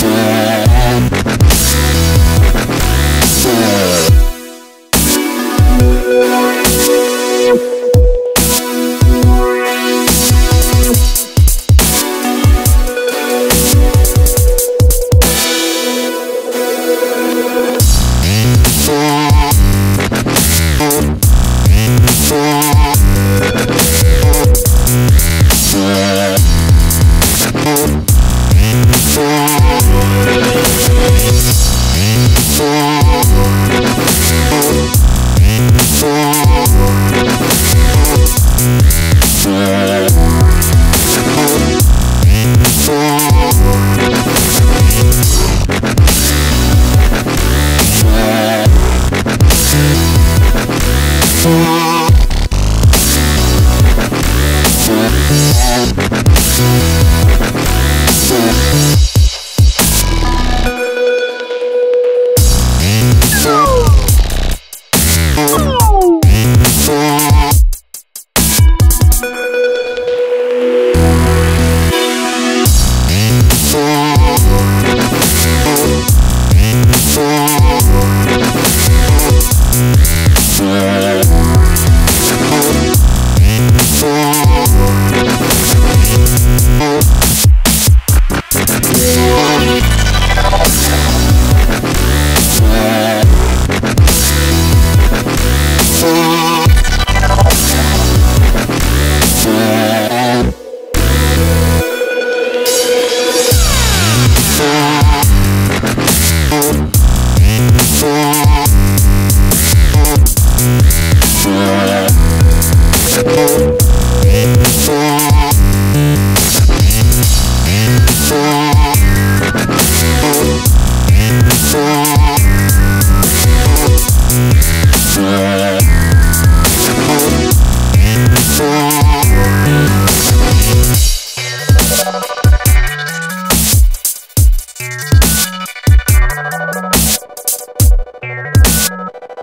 fool.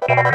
Thank